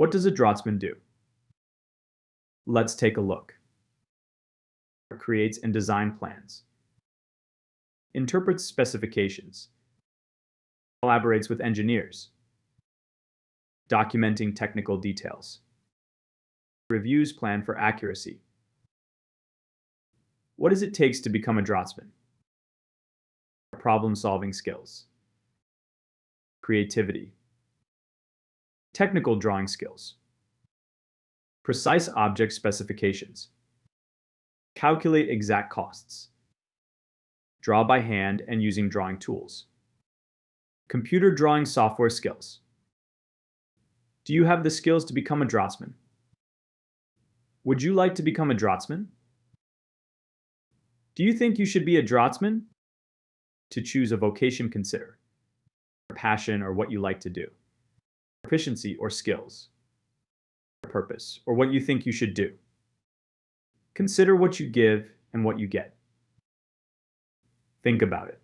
What does a draftsman do? Let's take a look. Creates and design plans. Interprets specifications. Collaborates with engineers. Documenting technical details. Reviews plan for accuracy. What does it take to become a draftsman? Problem-solving skills. Creativity. Technical drawing skills. Precise object specifications. Calculate exact costs. Draw by hand and using drawing tools. Computer drawing software skills. Do you have the skills to become a draftsman? Would you like to become a draftsman? Do you think you should be a draftsman? To choose a vocation consider passion or what you like to do, proficiency or skills, purpose or what you think you should do. Consider what you give and what you get. Think about it.